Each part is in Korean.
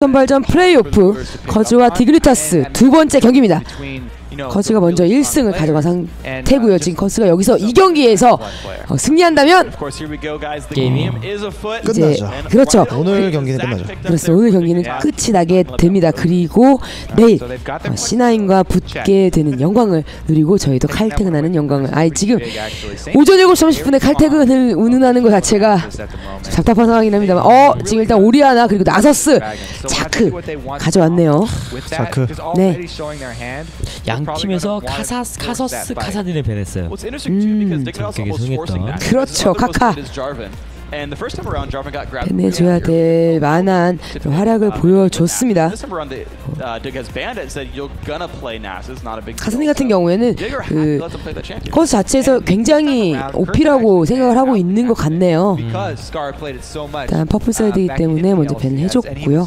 선발전 플레이오프 거즈와 디그리타스 두 번째 경기입니다. 거즈가 먼저 1승을 가져간 상태고요. 지금 거즈가 여기서 이 경기에서 어, 승리한다면 게임이 이제 끝나죠. 그렇죠. 오늘 경기는 끝나죠. 그렇습니다. 오늘 경기는 끝이 나게 됩니다. 그리고 내일 어, C9과 붙게 되는 영광을 누리고 저희도 칼퇴근하는 영광을 아이 지금 오전 7시 30분에 칼퇴근을 운운하는 것 자체가 답답한 상황이긴 합니다만 어 지금 일단 오리아나 그리고 나서스 자크 가져왔네요. 자크. 네. 양 팀에서 카사스 카서스 카사딘을 배냈어요. 음. 그렇죠. 카카 배내줘야 될 만한 활약을 보여줬습니다. 카사니 같은 경우에는 그 커스 자체에서 굉장히 OP라고 생각을 하고 있는 것 같네요. 일단 purple side이기 때문에 먼저 ban을 해줬고요.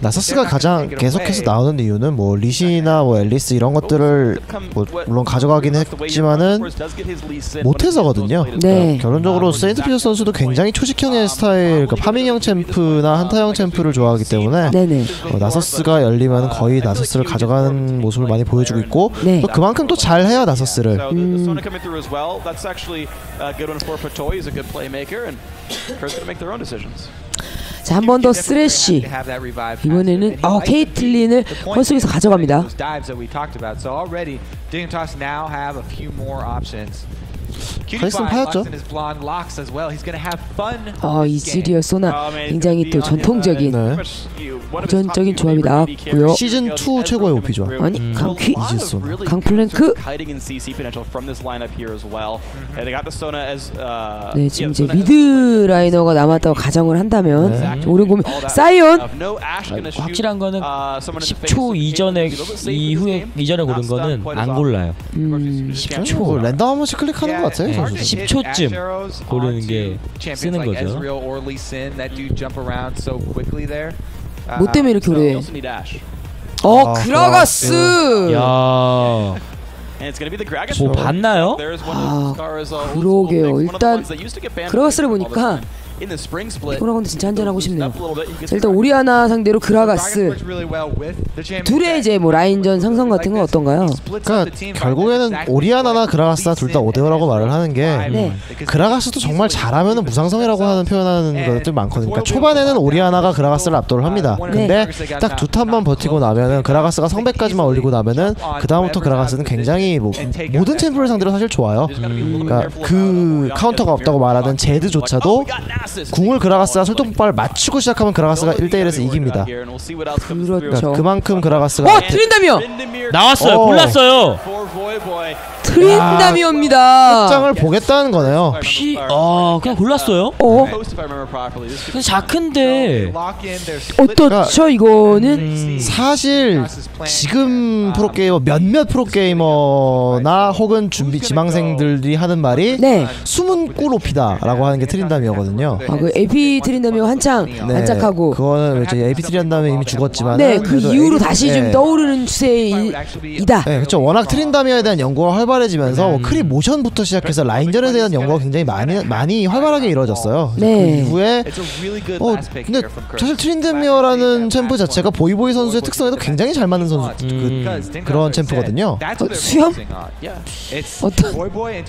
나서스가 가장 계속해서 나오는 이유는 뭐 리시나 뭐 앨리스 이런 것들을 뭐 물론 가져가긴 했지만은 못해서거든요. 네. 그러니까 결론적으로 세인트 피터 선수도 굉장히 초식형의 스타일, 그러니까 farming형 챔프나 한타형 챔프를 좋아하기 때문에 네네. 어, 나서스가 열리면 거의 나서스를 가져가는 모습을 많이 보여주고 있고 네. 또 그만큼 또 잘해요 나서스를. 음. 자 한 번 더 쓰레쉬 이번에는 어 케이틀린을 헐속에서 가져갑니다. 카리스는 파였죠. 어 이즈리어 소나 굉장히 또 전통적인 네. 도전적인 조합이 나왔고요. 시즌 2 최고의 OP 조합. 아니 강퀴 이즈 소나. 강플랭크? 네 지금 이제 mid laner가 남았다고 가정을 한다면 네. 고민 사이온 확실한 거는 10초 이전에 이후에 이전에 고른 거는 안 골라요. 음, 뭐 랜덤 한 번씩 클릭하는 것 같아요. 네. 선수들. 10초쯤 고르는 게 쓰는 거죠. 뭐 때문에 이렇게 오래 어 아, 그라가스 야, 뭐 봤나요? 아, 그러게요. 일단 그라가스를 보니까 피곤하건데 진짜 한잔하고 싶네요. 자, 일단 오리아나 상대로 그라가스 둘의 이제 뭐 라인전 상성 같은 건 어떤가요? 그러니까 결국에는 오리아나나 그라가스나 둘 다 5대5라고 말을 하는 게 네. 그라가스도 정말 잘하면은 무상성이라고 하는 표현하는 것들 많거든요. 그러니까 초반에는 오리아나가 그라가스를 압도를 합니다. 근데 딱 두 탄만 버티고 나면은 그라가스가 성배까지만 올리고 나면은 그 다음부터 그라가스는 굉장히 뭐 모든 champ를 상대로 사실 좋아요. 그러니까 그 카운터가 없다고 말하는 제드조차도 궁을 그라가스가 술통폭발을 맞추고 시작하면 그라가스가 1대1에서 이깁니다. 그렇죠. 그만큼 그라가스가 어 트린다미어 나왔어요. 어. 골랐어요. 트린다미어입니다. 장을 보겠다는 거네요. 피, 아 그냥 골랐어요. 어 근데 자크인데 어떻죠 이거는 음, 사실 지금 프로게이머 몇몇 프로게이머나 혹은 준비 지망생들이 하는 말이 네. 숨은 꿀 오피다라고 하는 게 트린다미어거든요. 아, 그 AP 트린다미어 한창 안짝하고 그거는 이제 AP 트린다미어 이미 죽었지만 네그 이후로 다시 좀 떠오르는 추세이다. 네, 그렇죠. 워낙 트린다미어에 대한 연구가 활발 해지면서 뭐 크리 모션부터 시작해서 라인전에 대한 연구가 굉장히 많이 많이 활발하게 이루어졌어요. 네. 그 이후에 어 근데 사실 트린다미어라는 champ 자체가 보이보이 선수의 특성에도 굉장히 잘 맞는 선수 음. 그, 그런 champ거든요. 어, 수염? 어떤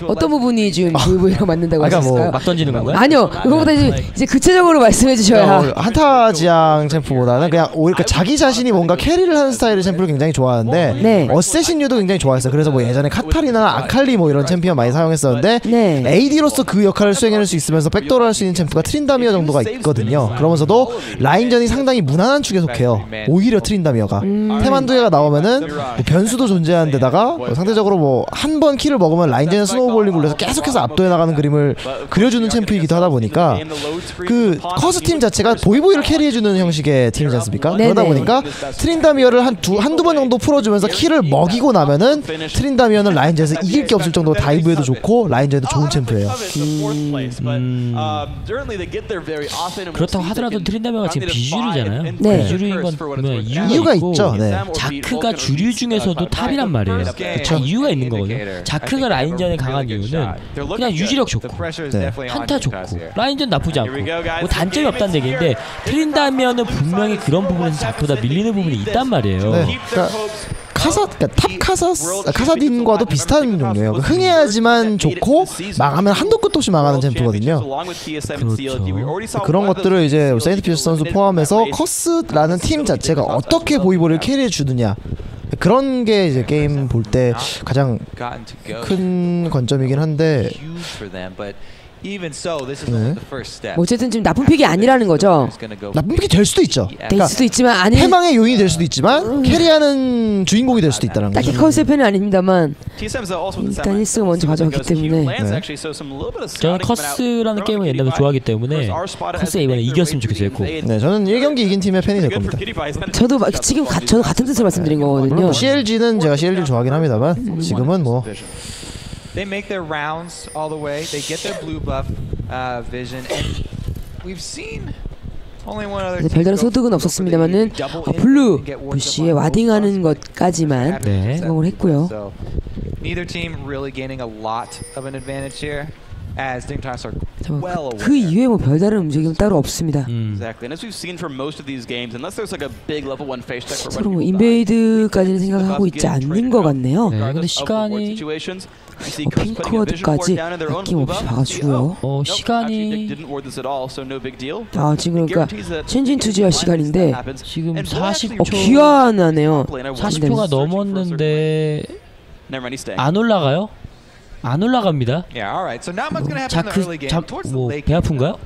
어떤 부분이 지금 보이보이랑 맞는다고 뭐 하셨을까요? 막 던지는 건가요? 아니요 그거보다 이제, 이제 구체적으로 말씀해 주셔야 어, 한타 지향 champ보다는 그냥 오히려 그 자기 자신이 뭔가 carry를 하는 스타일의 champ를 굉장히 좋아하는데 네. assassin류도 굉장히 좋아했어요. 그래서 뭐 예전에 카타리나 아칼리 뭐 이런 챔피언 많이 사용했었는데 네. AD로서 그 역할을 수행해낼 수 있으면서 backdoor를 할 수 있는 champ가 트린다미어 정도가 있거든요. 그러면서도 라인전이 상당히 무난한 축에 속해요. 오히려 트린다미어가. 템만 두 개가 나오면은 뭐 변수도 존재하는 데다가 뭐 상대적으로 뭐 한번 kill을 먹으면 라인전에 snowballing 굴려서 계속해서 압도해 나가는 그림을 그려주는 champ이기도 하다 보니까 그 커스 팀 자체가 보이보이를 carry해주는 형식의 팀이지 않습니까? 네네. 그러다 보니까 트린다미어를 한 두 한두 번 정도 풀어주면서 kill을 먹이고 나면은 트린다미어는 라인전 라인전에서 이길 게 없을 정도로 dive에도 좋고 라인전에도 좋은 champ예요. 음. 그렇다고 하더라도 트린다미어가 지금 비주류잖아요. 네. 비주류인 건 분명 이유가, 있죠. 네. 자크가 주류 중에서도 top이란 말이에요. 다 이유가 있는 거거든요. 자크가 라인전에 강한 이유는 그냥 유지력 좋고 네. 한타 좋고 라인전 나쁘지 않고 뭐 단점이 없다는 얘기인데 트린다미어는 분명히 그런 부분에서 자크보다 밀리는 부분이 있단 말이에요. 네. 그러니까 카사 그러니까 top 카사 아, 카사딘과도 비슷한 종류예요. 그 흥해야지만 좋고 망하면 한도 끝도 없이 망하는 champ거든요. 그렇죠. 그런 것들을 이제 세인트 피어스 선수 포함해서 커스라는 팀 자체가 어떻게 보이보이를 carry해 주느냐. 그런 게 이제 게임 볼 때 가장 큰 관점이긴 한데 네. 뭐 어쨌든 지금 나쁜 pick이 아니라는 거죠. 나쁜 pick이 될 수도 있죠. 될 그러니까 수도 있지만 아니 패망의 요인이 될 수도 있지만 carry하는 주인공이 될 수도 있다는 딱히 거죠. 커스의 팬은 아닙니다만 일단 일단 1승을 먼저 가져왔기 때문에 네. 저는 커스라는 게임을 옛날부터 좋아하기 때문에 커스가 이번에 이겼으면 좋겠어요. 고. 네, 저는 1경기 이긴 팀의 팬이 될 겁니다. 저도 막 지금 가, 저도 같은 뜻을 말씀드린 거거든요. CLG는 제가 CLG 좋아하긴 합니다만 지금은 뭐 They make their rounds all the way. They get their blue buff uh, vision, and we've seen only one other. 네, team 별다른 go 소득은 for 없었습니다만은 the double 어, in 블루 and get one 부시에 double 와딩하는 plus. 것까지만 네. 성공을 했고요. So neither team really gaining a lot of an advantage here, As Dignitas are 저, well 그, 그. 이후에 뭐 별다른 움직임은 따로 없습니다. 음. Exactly, and as we've seen for most of these games, unless there's like a big level one face check, 서로 뭐 인베이드까지는 생각하고 있지 않는 것 같네요. 네, 근데 시간이 어, 핑크워드까지 아낌없이 봐가지고요. 어 시간이 아아 지금 그러니까 첸진 투지할 시간인데 지금 어 40초 귀환하네요. 40초가 넘었는데 안 올라가요? 안 올라갑니다. 자크 game. Towards the late 뭐배 아픈가요?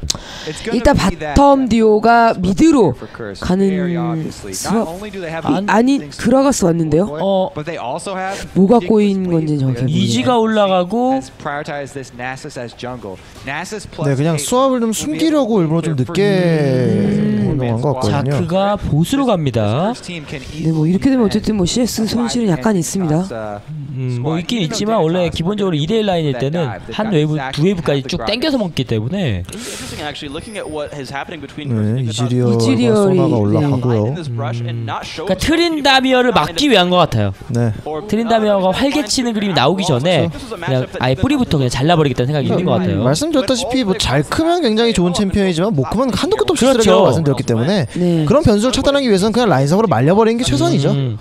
일단 바텀 듀오가 미드로 가는 수업- 아니 things to 그라가스 왔는데요. 어 뭐가 꼬인 건지 정확히. 이지가 올라가고 네, 그냥 수압을 좀 숨기려고 일부러 좀 늦게 운동한 것 같거든요. 자크가 보스로 갑니다. first team can 네, 뭐 이렇게 되면 어쨌든 뭐 CS 손실은 약간 있습니다. 음, 뭐 있긴 있지만 원래 기본적으로 2대1 라인일 때는 한 웨이브 두 wave까지 쭉 당겨서 먹기 때문에 네, 이지리얼과 소나가 네. 올라가고요. 그러니까 트린다미어를 막기 위한 것 같아요. 네, 트린다미어가 활개치는 그림이 나오기 전에 그냥 아예 뿌리부터 그냥 잘라버리겠다는 생각이 있는 것 같아요. 말씀드렸다시피 뭐 잘 크면 굉장히 좋은 챔피언이지만 못 크면 한도 끝도 없이 그렇죠. 쓰레기라고 말씀드렸기 때문에 네. 그런 변수를 차단하기 위해서는 그냥 라인성으로 말려버리는 게 최선이죠. 음.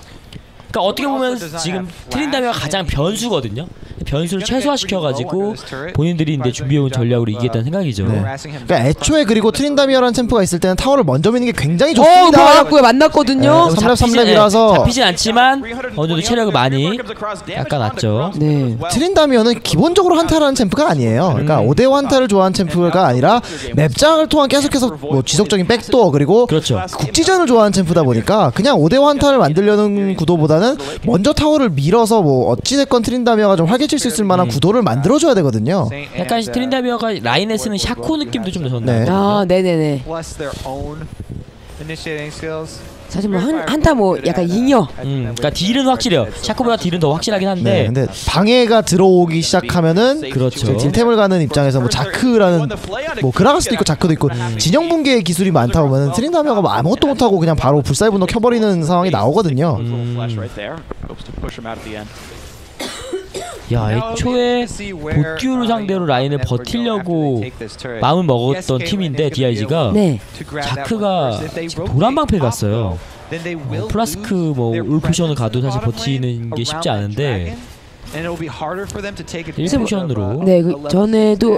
그러니까 어떻게 보면 지금 트린다미어가 가장 변수거든요. 변수를 최소화시켜가지고 본인들이 이제 준비해온 전략으로 이기겠다는 생각이죠. 네. 그러니까 애초에 그리고 트린다미어라는 챔프가 있을 때는 타워를 먼저 미는 게 굉장히 어, 좋습니다. 만났고요. 만났거든요. 네, 삼렙, 잡히진- 삼렙이라서. 네, 잡히진 않지만 어느 정도 체력을 많이 깎아놨죠. 네. 트린다미어는 기본적으로 한타라는 챔프가 아니에요. 그러니까 음. 5대5 한타를 좋아하는 챔프가 아니라 맵장을 통한 계속해서 뭐 지속적인 백도어 그리고 그렇죠. 국지전을 좋아하는 챔프다 보니까 그냥 5대5 한타를 만들려는 구도보다는 먼저 타워를 밀어서 뭐 어찌됐건 트린다미어가 좀 활개 칠 수 있을 만한 음. 구도를 만들어줘야 되거든요. 약간 트린다미어가 라인에 쓰는 샤코 느낌도 좀 나셨나요? 네. 아, 네네네. 사실 뭐 한, 한타 뭐 약간 잉여. 음, 그러니까 딜은 확실해요. 샤코보다 딜은 더 확실하긴 네, 한데 근데 방해가 들어오기 시작하면은 그렇죠. 딜템을 가는 입장에서 뭐 자크라는 뭐 그라가스도 있고 자크도 있고 진영 붕괴의 기술이 많다 보면은 트린다미어가 뭐 아무것도 못하고 그냥 바로 불사의 분노 켜버리는 상황이 나오거든요. 음. 야 애초에 보듀를 uh, 상대로 라인을 turret. 마음을 먹었던 팀인데 DIG가 네. 자크가 도란방패 갔어요. will 플라스크 뭐 울프션을 가도 사실 버티는 게 쉽지 않은데 dragon, and it'll be harder for them to take advantage 일세부션으로. of, uh, 네, 그 전에도.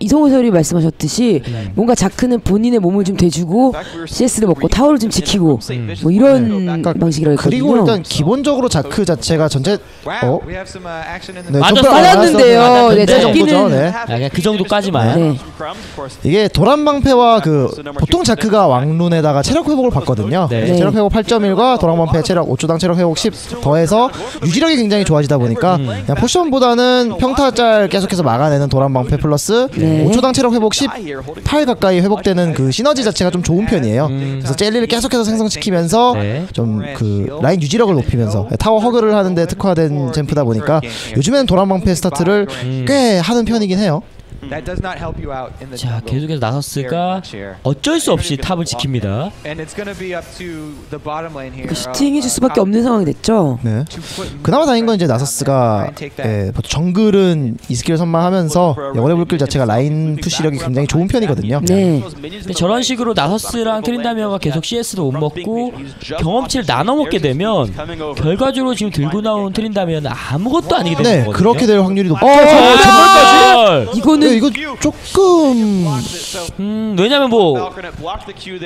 이성호 선생님이 말씀하셨듯이 뭔가 자크는 본인의 몸을 좀 대주고 CS를 먹고 타워를 좀 지키고 뭐 이런 방식이라고 그리고 했거든요. 일단 기본적으로 자크 자체가 전체 어? uh, 네, 맞았는데요. 맞았어요. 네, 그 정도죠. 잡기는- 네. 아, 그냥 그 정도까지만. 네. 이게 도란방패와 그 보통 자크가 왕룬에다가 체력 회복을 받거든요. 네. 네, 체력 회복 8.1과 도란방패 체력 5초당 체력 회복 10 더해서 유지력이 굉장히 좋아지다 보니까 그냥 그냥 potion보다는 평타짤 계속해서 막아내는 도란방패 플러스 네. 5초당 체력 회복 18 가까이 회복되는 그 시너지 자체가 좀 좋은 편이에요. 그래서 젤리를 계속해서 생성시키면서 네. 좀 그 라인 유지력을 높이면서 타워 hug를 하는데 특화된 챔프다 보니까 요즘에는 도란방패 스타트를 꽤 하는 편이긴 해요. That does not help you out in the 자 계속해서 나서스가. 어쩔 수 없이 탑을 지킵니다. And it's gonna be up to the bottom lane here. 그 슈팅해줄 수밖에 없는 상황이 됐죠. 네. 그나마 다행인 건 이제 나서스가. 예, 보통 정글은 E 스킬을 선마하면서 영혼의 불길 자체가 라인 푸시력이 굉장히 좋은 편이거든요. 네. 근데 저런 식으로 나서스랑 트린다미어가 계속 CS도 못 먹고 경험치를 나눠 먹게 되면 결과적으로 지금 들고 나온 트린다미어는 아무것도 아니게 되는 네, 거거든요. 그렇게 될 확률이 높죠. 어, 정말. 이거는 네, 이거 조금 음, 왜냐면 뭐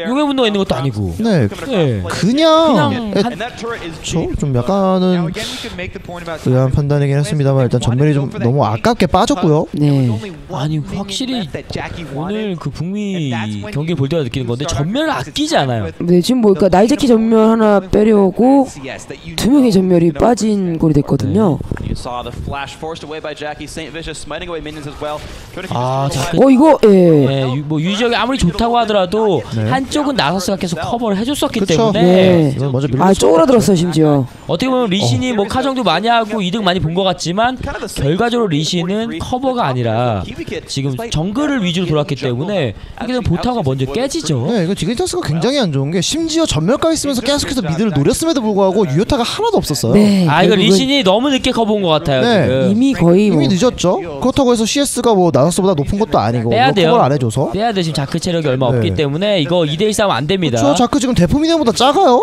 용의 분노가 있는 것도 아니고. 네, 네. 그냥 그냥 한- 저, 좀 약간은 의아한 판단이긴 했습니다만 일단 전멸이 좀 너무 아깝게 빠졌고요. 네. 아니 확실히 오늘 그 북미 경기 볼 때마다 느끼는 건데 점멸을 아끼지 않아요. 네 지금 뭐 그러니까 나이쟈키 점멸 하나 빼려고 두 명의 점멸이 빠진 꼴이 됐거든요. 아, 자, 그- 아, 어 이거 예. 네, 유- 뭐 유지력이 아무리 좋다고 하더라도 네. 한쪽은 나서스가 계속 커버를 해줬었기 그쵸. 때문에 네. 이건 먼저 밀릴 아 쪼그라들었어요 심지어. 어떻게 보면 리신이 뭐 카정도 많이 하고 이득 많이 본 것 같지만 결과적으로 리신은 커버가 아니라 지금 정글을 위주로 돌았기 때문에 이게 봇타워가 먼저 깨지죠. 네, 이거 디그니터스가 굉장히 안 좋은 게 심지어 점멸까지 쓰면서 계속해서 미드를 노렸음에도 불구하고 유효타가 하나도 없었어요. 네. 아 이거 결국은 리신이 너무 늦게 커버 온 것 같아요. 네. 지금. 이미 거의 뭐 이미 늦었죠. 그렇다고 해서 CS가 뭐 나서스보다 높은 것도 아니고 빼야 뭐 돼요. 커버를 안 해줘서. 빼야 돼 지금 자크 체력이 얼마 없기 네. 때문에 이거 2대1 싸움 안 됩니다. 저 자크 지금 대포미니언보다 작아요.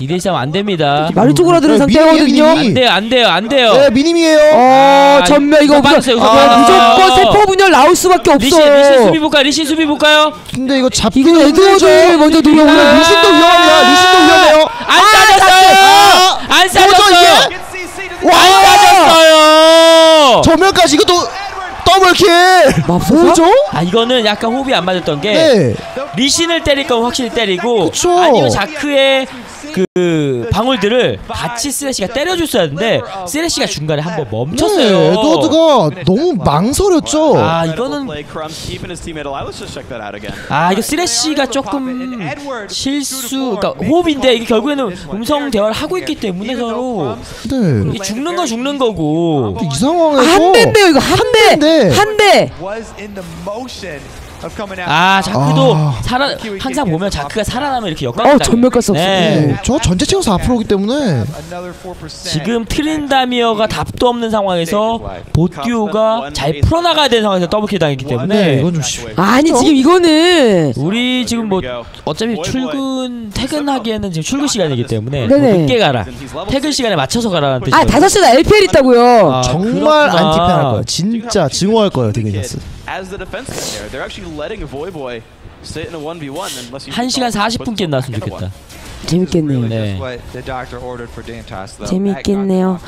2대1 싸움 안 됩니다. 말이 쪼그라드는 네, 상태거든요. 미니미니. 안 돼요 안 돼요 안 돼요. 네, 미님이에요. 어 아, 점멸 이거 이거 무조- 빠졌어요, 이거 아, 빠졌어요. 무조건 세포 분열 나올 수밖에 리신 리신. 수비 볼까요? 리신 수비 볼까요? 근데 이거 잡기 이거 에드워드를 먼저 누르고 네, 리신도 위험합니다. 리신도 위험해요. 안 싸졌어요. 아, 안 싸졌어요. 안 와, 싸졌어요. 전멸까지 이것도 더블킬. 뭐죠? 아 이거는 약간 호흡이 안 맞았던 게 네. 리신을 때릴 거면 확실히 때리고 그쵸. 아니면 자크의 그 방울들을 같이 쓰레쉬가 때려줬어야 했는데 쓰레쉬가 중간에 한번 멈췄어요. 네, 에드워드가 너무 망설였죠. 아 이거는 아 이거 쓰레쉬가 조금 실수 그러니까 호흡인데 이게 결국에는 음성 대화를 하고 있기 때문에 서로 네. 죽는 건 죽는 거고 이 상황에서 아, 한 대인데요 이거 한 대. 한 대. 아 자크도 아. 살아 항상 보면 자크가 살아나면 이렇게 어 역광 전멸 가스 없어. 네. 네, 저 전체 체력사 앞으로기 때문에 Another 4%. 지금 트린다미어가 답도 없는 상황에서 봇듀오가 잘 풀어나가야 되는 상황에서 더블킬 당했기 때문에 네, 이건 좀 심- 아니 지금 이거는 우리 지금 뭐 어차피 출근 퇴근하기에는 지금 출근 시간이기 때문에. 뭐 늦게 가라 퇴근 시간에 맞춰서 가라는 뜻이죠. 아 다섯 시나 LPL 있다고요. 아, 정말. 안티팬할 거예요. 진짜 증오할 거예요, 디그니터스. As the defenseman there, they're actually letting Voyboy sit in a 1v1 unless you 1시간 40분 게 나왔으면 좋겠다. 재밌겠네요. 네. 재밌겠네요.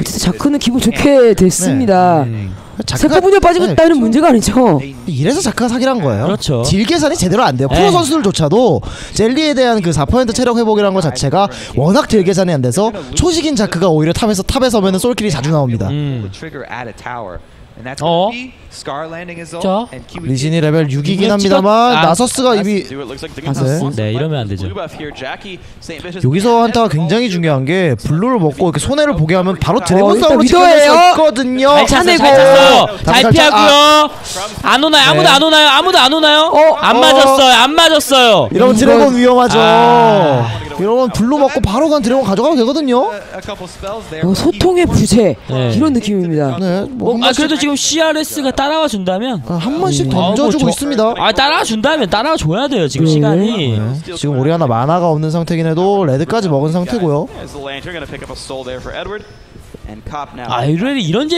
어쨌든 자크는 기분 좋게 됐습니다. 음, 세포 분열 빠지겠다는 문제가 아니죠. 이래서 자크가 사기란 거예요. 그렇죠. 딜 계산이 제대로 안 돼요. 프로 네. 선수들조차도 젤리에 대한 그 4% 체력 회복이라는 것 자체가 워낙 딜 계산이 안 돼서 초식인 자크가 오히려 탑에서 탑에 서면은 솔킬이 자주 나옵니다. 음. 어? 자. 리신이 레벨 6이긴 이거 합니다만 아, 나서스가 이미 봤어요? 네, 이러면 안 되죠. 여기서 한타가 굉장히 중요한 게 블루를 먹고 이렇게 손해를 보게 하면 바로 어, 드래곤 위도예요. 지켜낼 수 있거든요. 잘 차내고. 잘 찼어요. 다음 잘 살짝- 피하고요. 안 오나요? 아무도 네. 안 오나요? 아무도 안 오나요? 어, 안 어. 맞았어요. 안 맞았어요. 이러면 드래곤 위험하죠. 아. 이러면 블루 먹고 바로 간 드래곤 가져가도 되거든요. 어, 소통의 부재 네. 이런 느낌입니다. 네, 뭐 아 그래도 지금 CRS가 따라와 준다면 아, 한 번씩 아, 뭐 던져주고 저- 있습니다. 아 따라와 준다면 따라와 줘야 돼요 지금 네. 시간이 네, 지금 오리아나 마나가 없는 상태긴 해도 레드까지 먹은 상태고요. As the lantern gonna pick up a soul there for Edward and cop now. 아 이런 이런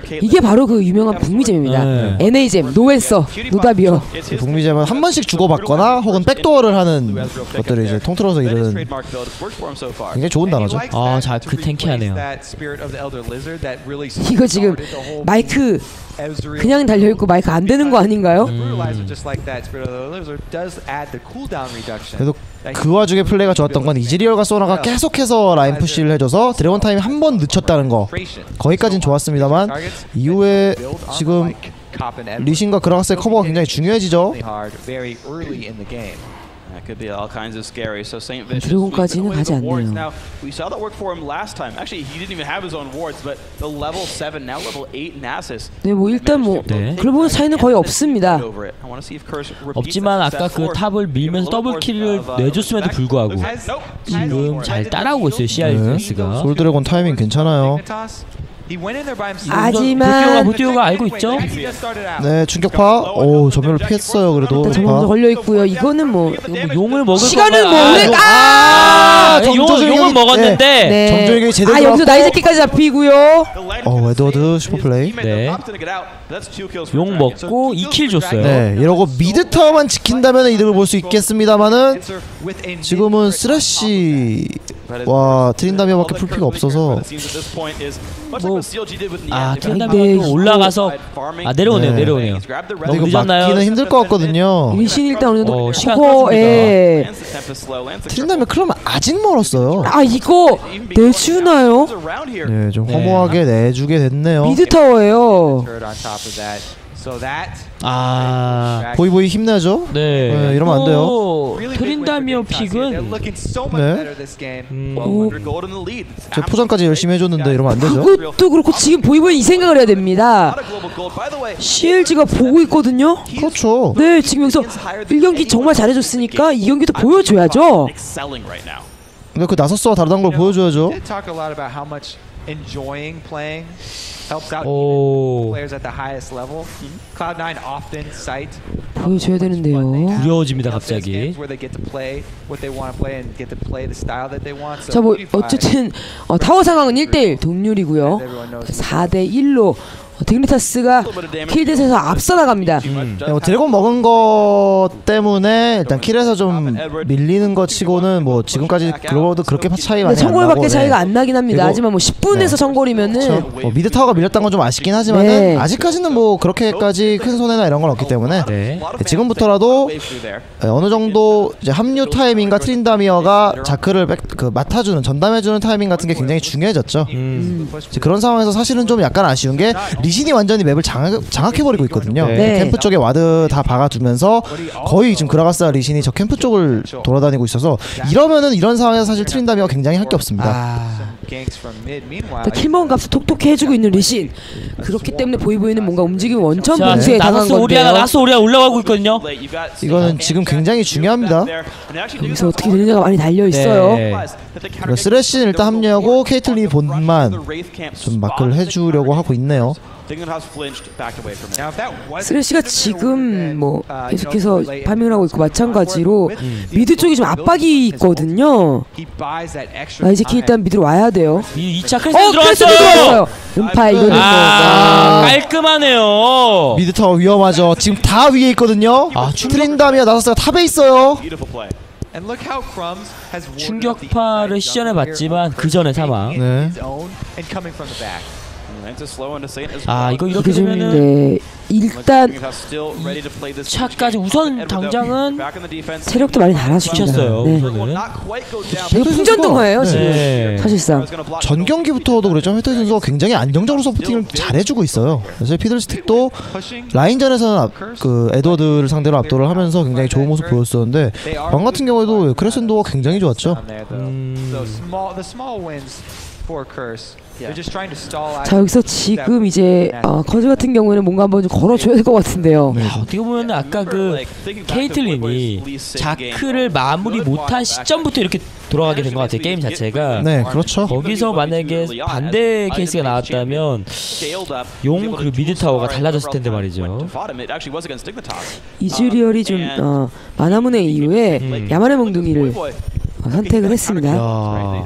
Caitlyn. 이게 바로 그 유명한 북미잼입니다. 네. NA잼, 노앤서, 노답이요. His 북미잼은 한 번씩 주고받거나 혹은 백도어를 하는 것들을 이제 통틀어서 이르는. 굉장히 좋은 단어죠. 아, 자, 그 탱키하네요. 이거 지금 마이크 그냥 달려 있고 마이크 안 되는 거 아닌가요? 그래도 그 와중에 플레이가 좋았던 건 이즈리얼과 소나가 계속해서 라인 푸시를 해줘서 드래곤 타임이 한한번 늦췄다는 거. 거기까진 좋았습니다만 이후에 지금 리신과 그라가스의 커버가 굉장히 중요해지죠. Away 가지. 않네요. Now we saw that work for him last time. Actually, he didn't even have his own wards, but the level seven, now level eight Nasus. 네, 뭐 일단 뭐 네. 글로벌 차이는 거의 없습니다. 없지만 아까 그 탑을 밀면서 더블 킬을 내줬음에도 불구하고 지금 잘 따라오고 있어요 CRS가 솔드래곤 타이밍 괜찮아요. 하지만 봇듀오가 알고 있죠? 네 충격파. 오 점멸을 피했어요 그래도. 일단 정말 파. 걸려 있고요. 이거는 뭐 이거 뭐 용을 먹을 시간은 건가요? 뭐 아, 오래 용- 아! 아, 용, 정조준이 용은 먹었는데 네. 정조준이 제대로 아 여기서. 나이새끼까지 잡히고요. 어 에드워드 슈퍼플레이. 네. 용 먹고 2킬 줬어요 네 이러고 미드 타워만 지킨다면 이득을 볼 수 있겠습니다만은 지금은 쓰레쉬 와 트린다미어밖에 풀피가 없어서 뭐, 아, 네. 올라가서 아 내려오네요 네. 내려오네요 너무 이거 늦었나요? 막기는 힘들 것 같거든요. 리신 일단 어느 정도 어, 시간 커버에 트린다미어 클럽 아직 멀었어요. 아 이거 내주나요? 네, 좀 네. 허무하게 내주게 됐네요. 미드 타워예요. 아 보이보이 힘내죠. 네. 네, 이러면 안 돼요. 또 트린다미어 픽은 네. 음, 제 포장까지 열심히 해줬는데 이러면 안 되죠. 그것도 그렇고 지금 보이보이 이 생각을 해야 됩니다. CLG가 보고 있거든요. 그렇죠. 네 지금 여기서 1경기 정말 잘해줬으니까 2경기도 보여줘야죠. 근데 그 나서스와 다르다는 걸 보여줘야죠. 오. 보여줘야 되는데요. 두려워집니다 갑자기. 자뭐 어쨌든 어, 타워 상황은 1대1 동률이고요. 4대 1로 디그니타스가 킬뎃에서 앞서 나갑니다. 음. 네, 뭐 드래곤 먹은 거 때문에 일단 킬에서 좀 밀리는 것 치고는 뭐 지금까지 글로벌도 그렇게 차이 많이 네, 안 나고 천골밖에 네. 차이가 안 나긴 합니다. 하지만 뭐 10분에서 네. 천골이면은 뭐 미드 타워가 밀렸다는 건 좀 아쉽긴 하지만은 네. 아직까지는 뭐 그렇게까지 큰 손해나 이런 건 없기 때문에 네. 네, 지금부터라도 네, 어느 정도 이제 합류 타이밍과 트린다미어가 자크를 백, 그 맡아주는 전담해주는 타이밍 같은 게 굉장히 중요해졌죠. 음. 그런 상황에서 사실은 좀 약간 아쉬운 게 리신이 완전히 맵을 장악, 장악 해버리고 있거든요. 네. 캠프 쪽에 와드 다 박아두면서 거의 지금 그라가스와 리신이 저 캠프 쪽을 돌아다니고 있어서 이러면은 이런 상황에서 사실 트린다미어가 굉장히 할 게 없습니다. 아 일단 kill 먹은 값을 톡톡히 해주고 있는 리신. 그렇기 때문에 보이보이는 뭔가 움직임 원천 자 봉쇄에 당한 오리아가 건데요. 나서스 오리아 올라가고 있거든요 이거는 지금 굉장히 중요합니다. 여기서 어떻게 되느냐가 많이 달려 있어요. 네. 쓰레쉬는 일단 합류하고 케이틀린이 본만 좀 마크를 해주려고 하고 있네요. 쓰레쉬가 지금 뭐 계속해서 farming을 하고 있고 마찬가지로 mid 쪽이 좀 압박이 있거든요. 아 이제 키 일단 mid로 와야 돼요. 이 2차 어 크레스 크레스도 들어왔어요 들어왔어요. 음파 이거는 뭐아 아, 깔끔하네요 mid 타워 위험하죠. 지금 다 위에 있거든요. 아, 트린다미어 나서스가 top에 있어요. 충격파를 시전해 봤지만 그 전에 사망 네. 아 이거 이렇게 좀 되면은 네, 일단 차까지 우선 당장은 체력도 많이 달아주셨어요. 네. 우선은 되게 풍전등화예요 지금 네. 사실상. 전 경기부터도 그랬죠. 혜태 선수가 굉장히 안정적으로 서포팅을 잘해주고 있어요. 그래서 피들스틱도 라인전에서는 앞, 그 에드워드를 상대로 압도를 하면서 굉장히 좋은 모습 보였었는데 왕 같은 경우에도 크레센도가 굉장히 좋았죠. 음. 자 여기서 지금 이제 어, 커스 같은 경우에는 뭔가 한번 좀 걸어줘야 될 것 같은데요. 아, 어떻게 보면 아까 그 케이틀린이 자크를 마무리 못한 시점부터 이렇게 돌아가게 된 것 같아요. 게임 자체가. 네, 그렇죠. 거기서 만약에 반대 케이스가 나왔다면 용 그리고 mid 타워가 달라졌을 텐데 말이죠. 이즈리얼이 좀 어, 마나무네 이후에 음. 야만의 몽둥이를 어, 선택을 했습니다. 야.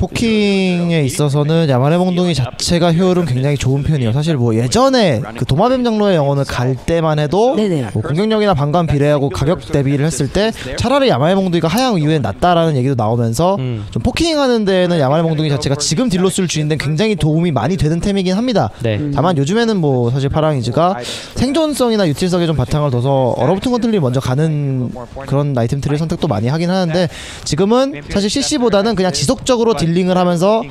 poking에 있어서는 야만의 몽둥이 자체가 효율은 굉장히 좋은 편이에요. 사실 뭐 예전에 그 도마뱀 장로의 영혼을 갈 때만 해도. 뭐 공격력이나 방관 비례하고 가격 대비를 했을 때 차라리 야만의 몽둥이가 하향 이후에 낫다라는 얘기도 나오면서 음. 좀 poking하는 데는 야만의 몽둥이 자체가 지금 deal loss를 줄이는데 굉장히 도움이 많이 되는 템이긴 합니다. 네. 다만 요즘에는 뭐 사실 파랑이즈가 생존성이나 util성에 좀 바탕을 둬서 얼어붙은 건틀릿 먼저 가는 그런 아이템 트리를 선택도 많이 하긴 하는데 있었는데 지금은 사실 CC보다는 그냥 지속적으로 dealing을 하면서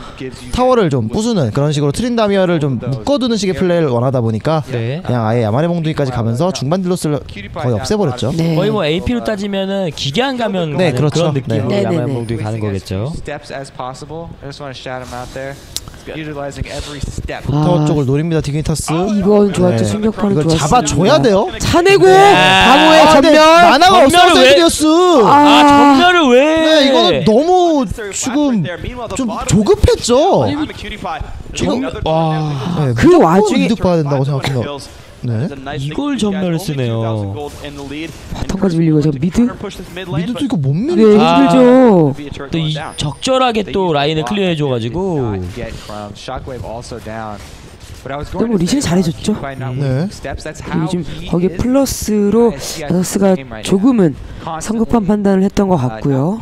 타워를 좀 부수는 그런 식으로 트린다미어를 좀 묶어두는 식의 플레이를 원하다 보니까 네. 그냥 아예 야만의 몽둥이까지 가면서 중반 deal loss를 거의 없애버렸죠. 네. 거의 뭐 AP로 따지면은 기괴한 가면 네, 그렇죠. 그런 느낌으로 네. 야만의 네네네. 몽둥이 가는 거겠죠. 아. 쪽을 노립니다 디그니타스. 이번 좋았죠. 네. 충격파는 이걸 좋았습니다. 잡아줘야 돼요. 차내고 네. 방어의 아, 점멸. 마나가 없어 점멸을 왜- 사이드리어스. 아, 점멸을 왜? 네, 이거는 너무 지금 좀 조급했죠. 정- 와. 네, 그 와중에- 이득 봐야 된다고 생각해요. 네. 이걸 점멸을 쓰네요. bottom까지 밀리고 저 mid mid도 이거 못 밀. 네 아. 힘들죠. 또이 적절하게 또 라인을 clear해 줘가지고 근데 뭐 리신이 잘해줬죠. 네. 지금 거기에 플러스로 나서스가 조금은 성급한 판단을 했던 것 같고요.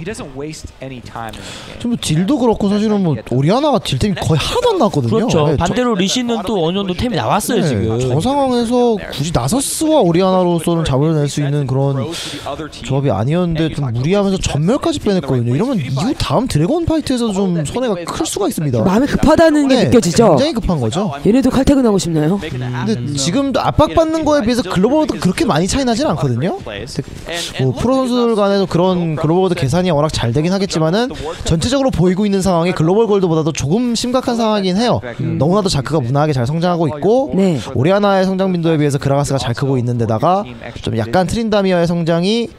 좀 deal도 그렇고 사실은 뭐 오리아나가 deal 템이 거의 하나도 안 나왔거든요. 그렇죠. 네, 저- 반대로 리신은 또 어느 정도 템이 나왔어요 네, 지금. 저 상황에서 굳이 나서스와 오리아나로서는 잡아낼 수 있는 그런 조합이 아니었는데 좀 무리하면서 점멸까지 빼냈거든요. 이러면 이후 다음 드래곤 fight에서도 좀 손해가 클 수가 있습니다. 마음이 급하다는 게 네, 느껴지죠. 굉장히 급한 거죠. 얘네도 칼퇴근하고 싶나요? 근데 지금도 압박받는 거에 비해서 global도 그렇게 많이 차이 나진 않거든요. 뭐 프로 선수들 간에도 그런 글로벌도 계산이 워낙 잘 되긴 하겠지만은 전체적으로 보이고 있는 상황이 글로벌 골드보다도 조금 심각한 상황이긴 해요. 너무나도 자크가 무난하게 잘 성장하고 있고 네. 오리아나의 성장 빈도에 비해서 그라가스가 잘 크고 있는데다가 좀 약간 트린다미어의 성장이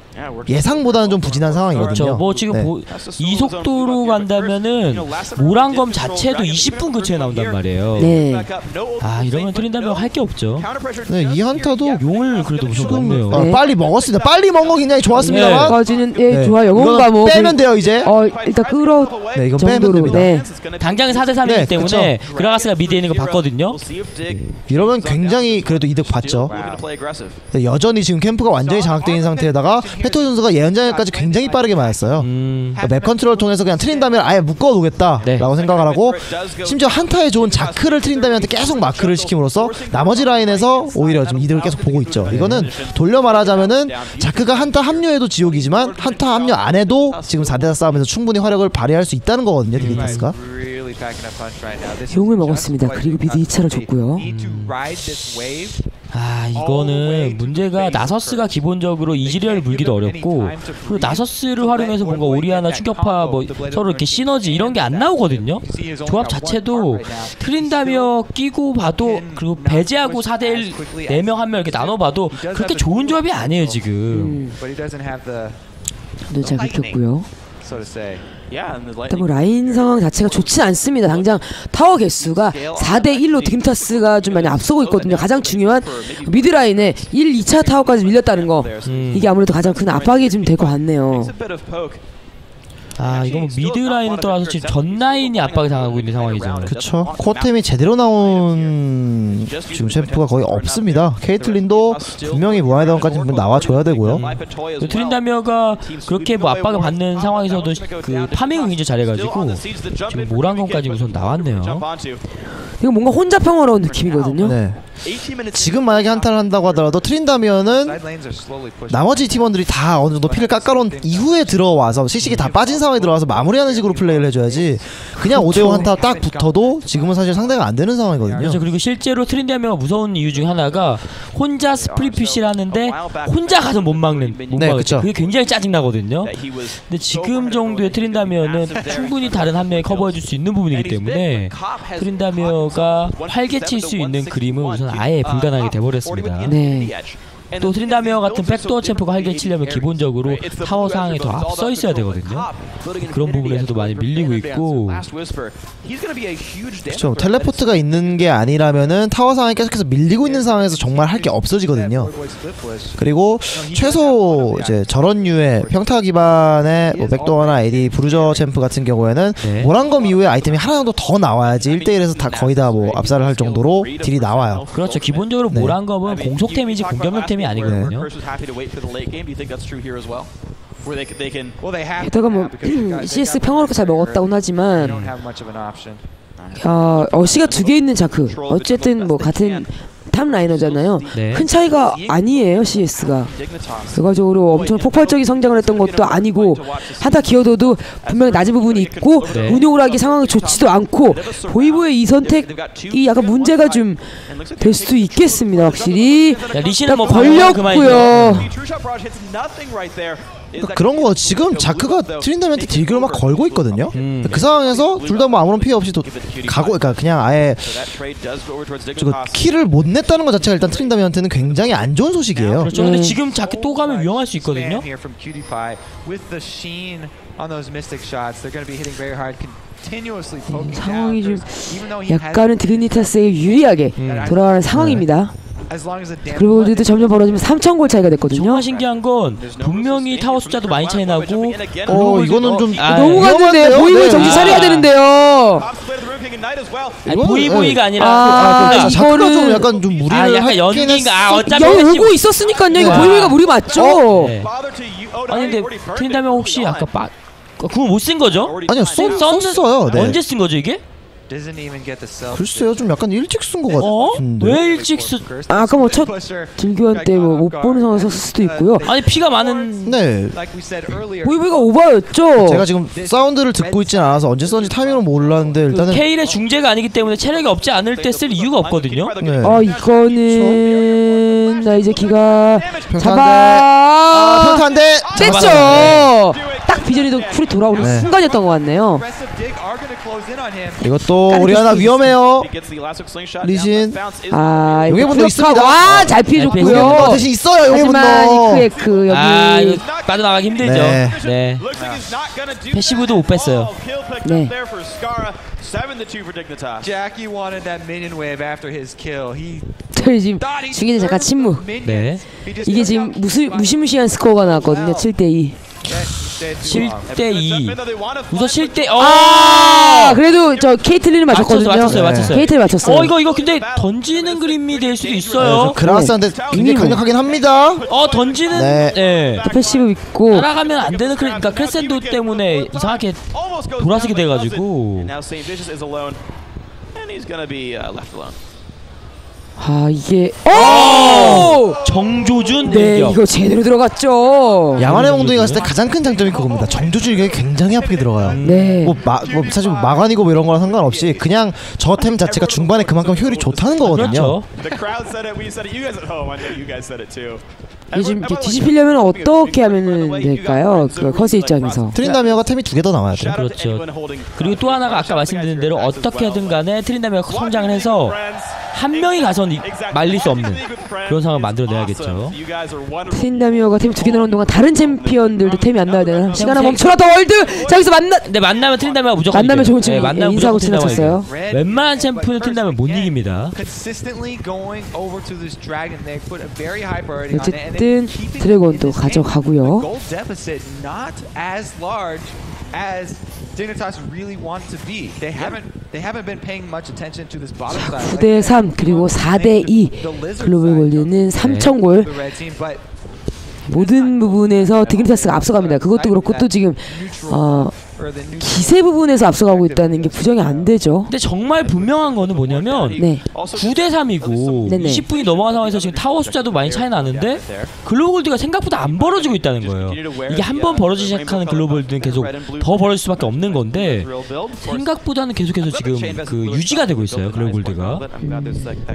예상보다는 좀 부진한 상황이거든요. 그렇죠. 뭐 지금 네. 보- 이 속도로 간다면은 모란검 자체도 20분 근처에 나온단 말이에요. 네. 아 이러면 트린다면 할 게 없죠. 네, 이 한타도 용을 그래도 무슨 지금 없네요. 어, 네. 빨리 먹었습니다. 빨리 먹은 거 굉장히 좋았습니다만 까지는 예 네, 좋아 영웅 감옥. 빼면 돼요 이제. 어 일단 끌어 네, 이건 빼면 정도로 됩니다. 네. 당장 4대 3이기 네, 때문에 그라가스가 mid에 있는 거 봤거든요. 이러면 굉장히 그래도 이득 봤죠. 네, 여전히 지금 캠프가 완전히 있는 상태에다가 페토 선수가 예언자까지 굉장히 빠르게 맞았어요. 음. 그러니까 map 컨트롤 통해서 그냥 트린다미어 아예 묶어 놓겠다라고 네. 생각을 하고 심지어 한타에 좋은 자크를 트린다미어한테 계속 마크를 시킴으로써 나머지 라인에서 오히려 좀 이득을 계속 보고 있죠. 이거는 돌려 말하자면은 자크가 한타 합류해도 지옥이지만 한타 합류 안 해도 지금 4대4 싸움에서 충분히 화력을 발휘할 수 있다는 거거든요. 디그니타스가. 용을 먹었습니다. 그리고 mid 2차를 줬고요. 아 이거는 문제가 나서스가 기본적으로 이즈리얼을 물기도 어렵고 그리고 나서스를 활용해서 뭔가 오리아나 충격파 뭐 서로 이렇게 시너지 이런 게 안 나오거든요. 조합 자체도 트린다미어 끼고 봐도 그리고 배제하고 4대1 4명 한 명 이렇게 나눠봐도 그렇게 좋은 조합이 아니에요 지금. 음, the 눈잘 긁혔고요. 일단 뭐 라인 상황 자체가 좋진 않습니다. 당장 타워 개수가 4대 1로 디그니타스가 좀 많이 앞서고 있거든요. 가장 중요한 mid 라인에 1, 2차 타워까지 밀렸다는 거. 음. 이게 아무래도 가장 큰 압박이 좀 될 것 같네요. 아 이거 뭐 미드 라인을 떠나서 지금 전 라인이 압박을 당하고 있는 상황이죠. 그쵸? 코템이 제대로 나온 지금 챔프가 거의 없습니다. 케이틀린도 분명히 무한의다운까지 나와줘야 되고요. 그 트린다미어가 그렇게 뭐 압박을 받는 상황에서도 그 파밍을 굉장히 잘해가지고 지금 모란검까지 우선 나왔네요. 이거 뭔가 혼자 평화로운 느낌이거든요. 네. 지금 만약에 한타를 한다고 하더라도 pushing. 나머지 팀원들이 다 어느 정도 피를 깎아놓은 이후에 들어와서 CC기 다 빠진 상황에 들어와서 마무리하는 식으로 플레이를 해줘야지 그냥 5대5 한타 딱 붙어도 지금은 사실 상대가 안 되는 상황이거든요 그렇죠. 그리고 실제로 트린다미어가 무서운 이유 중에 하나가 혼자 split push를 하는데 혼자 가서 못 막는 못 네. 때 그게 굉장히 짜증 나거든요. 근데 지금 정도의 트린다미어는 충분히 다른 한 명이 커버해줄 수 있는 부분이기 때문에 트린다미어가 활개칠 수 있는 그림은 우선 아예 불가능하게 돼버렸습니다. 네. 또 트린다미어 같은 backdoor champ가 활개치려면 기본적으로 타워 상황에 더 앞서 있어야 되거든요. 그런 부분에서도 많이 밀리고 있고. 그렇죠. teleport가 있는 게 아니라면은 타워 상황이 계속해서 밀리고 있는 상황에서 정말 할 게 없어지거든요. 그리고 최소 이제 저런 류의 평타 기반의 뭐 백도어나 AD 브루저 챔프 같은 경우에는 네. 몰왕검 이후에 아이템이 하나 정도 더 나와야지 1대1에서 다 거의 다 뭐 압살을 할 정도로 deal이 나와요. 그렇죠. 기본적으로 네. 몰왕검은 공속템이지 공격력 템이 아니거든요. 게다가 뭐 CS 평화롭게 잘 먹었다곤 하지만. 야 어시가 두 개 있는 자크 어쨌든 뭐 같은 top laner잖아요. 네. 큰 차이가 아니에요 CS가. 결과적으로 엄청 폭발적인 성장을 했던 것도 아니고 하다 기여도도 분명히 낮은 부분이 있고 네. 운용을 하기 상황이 좋지도 않고 보이보의 이 선택이 약간 문제가 좀 될 수도 있겠습니다 확실히 야, 리시는 뭐 걸렸고요. 그런 거 지금 자크가 트린다한테 딜교를 막 걸고 있거든요. 음. 그 상황에서 둘 다 뭐 아무런 피해 없이 도, 가고 그러니까 그냥 아예 저거 키를 못 냈다는 것 자체가 일단 트린다미한테는 굉장히 안 좋은 소식이에요. 그렇죠. 근데 네. 지금 자켓 또 가면 위험할 수 있거든요. 상황이. 좀 약간은 디그니타스에 유리하게 음. 돌아가는 상황입니다. as 그리고 우리도 점점 벌어지면 3천 골 차이가 됐거든요. 정말 신기한 건 분명히 타워 숫자도 많이 차이 나고 어 이거는 좀 아, 너무 갔는데? 보이보이 네. 정신 아. 차려야 되는데요. 아니, 보이보이가 아니라 아, 아, 이거는- 좀 약간 좀 무리를 아, 약간 하긴 연기인가? 아. 어차피 영 passive- 오고 있었으니까요. 이거 네. 보이보이가 무리 맞죠? 네. 아니 근데 트린다면 혹시 아까 빠 그거 못 쓴 거죠? 아니요 썼어요. 네. 언제 쓴 거죠 이게? Doesn't even get the self. 글쎄요 좀 약간 일찍 쓴것 어? 같은데. 왜 일찍 쓰? 아, 아까 뭐 첫 들교환 때 뭐 못 보는 상황에서 쓸 수도 있고요. 아니 피가 많은 네. 보이보이가 오버였죠. 제가 지금 사운드를 듣고 있진 않아서 언제 썼는지 타이밍을 몰랐는데 일단은 케일의 중재가 아니기 때문에 체력이 없지 않을 때 쓸 이유가 없거든요. 네. 아 이거는 나 이제 기가 잡아 아 평타인데 뺐죠. 딱 비전이도 풀이 돌아오는 네. 순간이었던 것 같네요. 이것도 우리 하나 위험해요. 리신. 아 용의 이거 분도 있습니다. 와잘 네, 피해줬고요. 어, 대신 있어요 용의 하지만. 이크에크 아 여기 이거 빠져나가기 힘들죠. 네. 네. 패시브도 못 뺐어요. 네. Jackie wanted that minion wave after his kill. He 저희 지금 중계진 잠깐 침묵. 네. 이게 지금 by- 무시무시한 스코어가 나왔거든요. 7대 2. Instead, too long. 7대 2. 우선 7대 어. 아 그래도 저 케이틀린을 맞췄거든요. 맞췄어요, 맞췄어요, 맞췄어요. 케이틀 맞췄어요. 어 이거 이거 근데 던지는 그림이 될 수도 네, 있어요. 저 그라가스한테 굉장히 이미 강력하긴 합니다. 어 던지는 네. 네. passive 있고 따라가면 안 되는 크레, 그러니까 크레센도 때문에 이상하게 돌아서게 돼 가지고. And he's be uh, left alone. 아 이게 오! 정조준 네 일격. 이거 제대로 들어갔죠. 야만의 몽둥이 갔을 때 가장 큰 장점이 그겁니다. 정조준이 굉장히 아프게 들어가요. 네. 뭐, 마, 뭐 사실 뭐 마관이고 뭐 이런 거랑 상관없이 그냥 저 템 자체가 중반에 그만큼 효율이 좋다는 거거든요. 그렇죠. The crowd said it, we said it, you guys at home. I know you guys said it too. 이게 지금 이렇게 뒤집히려면 어떻게 하면 될까요? 그 커스 입장에서. 트린다미어가 템이 두 개 더 나와야 돼요. 그렇죠. 그리고 또 하나가 아까 말씀드린 대로 어떻게 하든 간에 트린다미가 성장을 해서 한 명이 가서 이- 말릴 수 없는 그런 상황을 만들어내야겠죠. 트린다미어가 템두개 넣는 동안 다른 챔피언들도 템이 안 나와야 되나? 시간아 멈춰라 The World! 자 여기서 만나 근데 만나면 트린다미가 무조건 만나면. 좋은 친구 만나면 인사하고 무조건 트린다미가 지나쳤어요. 웬만한 챔프는 트린다미어 못 이깁니다. It 드래곤도. 가져가고요. The gold deficit not as large as Dignitas really want to be. They haven't they haven't been paying much attention to this bottom side. 9대 3 그리고 4대 2 글로벌 골드는 3천 골 모든 부분에서 디그니타스가 앞서갑니다. 그것도 그렇고 또 지금 어, 기세 부분에서 앞서가고 있다는 게 부정이 안 되죠. 근데 정말 분명한 거는 뭐냐면 네. 9대 3이고 네네. 20분이 넘어간 상황에서 지금 타워 숫자도 많이 차이 나는데 글로벌드가 생각보다 안 벌어지고 있다는 거예요. 이게 한 번 벌어지기 시작하는 글로벌드는 계속 더 벌어질 수밖에 없는 건데 생각보다는 계속해서 지금 그 유지가 되고 있어요 글로벌드가.